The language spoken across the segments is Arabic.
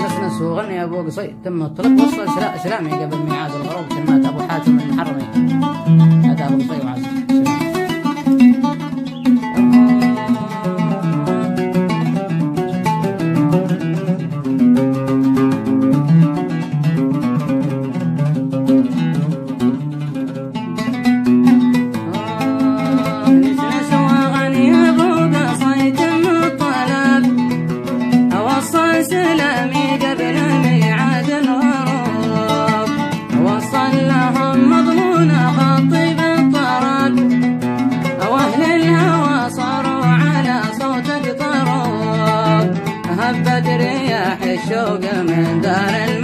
نسنس وغني أبو قصي. تم الطلب. وصل سلامي قبل ميعاد الغروب كلمات أبو حاتم المحرمي هذا أبو قصي وعزيز. بدر يا حشوق من دار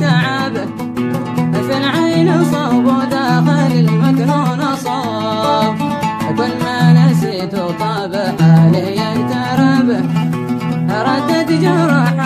تعبه في العين صاب داخل المكنون صوب. كل ما نسيت طاب حاليا تربه ردت جرحه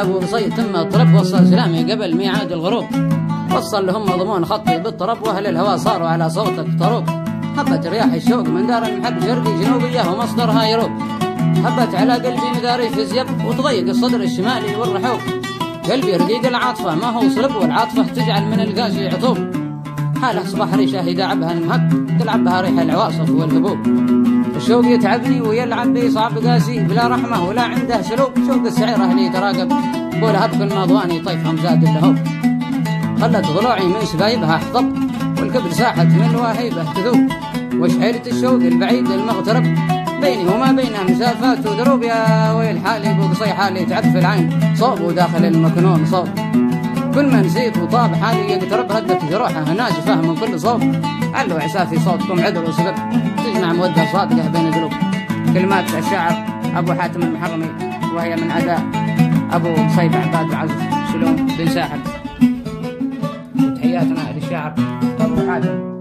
أبو قصي تم الطرب وصل سلامي قبل ميعاد الغروب. وصل لهم مضمون خطي بالطرب وأهل الهوى صاروا على صوتك طروب هبت رياح الشوق من دار المحب شرقي جنوبيه ومصدرها يروب. هبت على قلبي مداري في زيب وتضيق الصدر الشمالي والرحوب. قلبي رقيق العاطفة ما هو صلب والعاطفة تجعل من القاسي عطوب حاله أصبح ريشة يداعبها المهب تلعب بها ريح العواصف والهبوب. الشوق يتعبني ويلعب بي صعب قاسي بلا رحمة ولا عنده سلوك. شوق السعير أهلي تراقب قولها بكل مضواني طيفهم زاد اللهوب. خلت ضلوعي من سبايبها احطب والكبد ساحت من وهيبه تذوب. وشحيرة الشوق البعيد المغترب بيني وما بينه مسافات ودروب يا ويل حالي ابو قصي حالي تعب في العين صوب وداخل المكنون صوب. كل ما نسيت وطاب حالي يقترب ردت جروحه ناشفه من كل صوب. علوا عسافي صوتكم عذر وسبب تجمع مودة صادقة بين القلوب كلمات الشاعر أبو حاتم المحرمي وهي من اداء أبو قصيب عباد العزيز. سلوم بن ساحر تحياتنا للشاعر أبو حاتم.